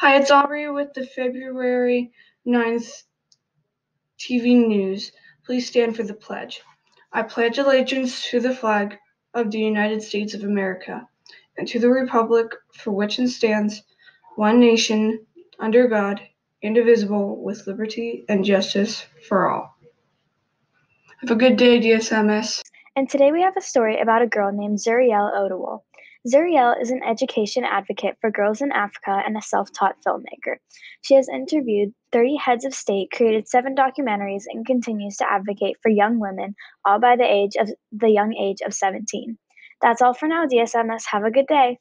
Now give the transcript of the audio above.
Hi, it's Aubrey with the February 9th TV news. Please stand for the pledge. I pledge allegiance to the flag of the United States of America and to the republic for which it stands, one nation, under God, indivisible, with liberty and justice for all. Have a good day, DSMS. And today we have a story about a girl named Zuriel Oduwole. Zuriel is an education advocate for girls in Africa and a self taught filmmaker. She has interviewed 30 heads of state, created seven documentaries, and continues to advocate for young women, all by the age of the young age of 17. That's all for now, DSMS. Have a good day.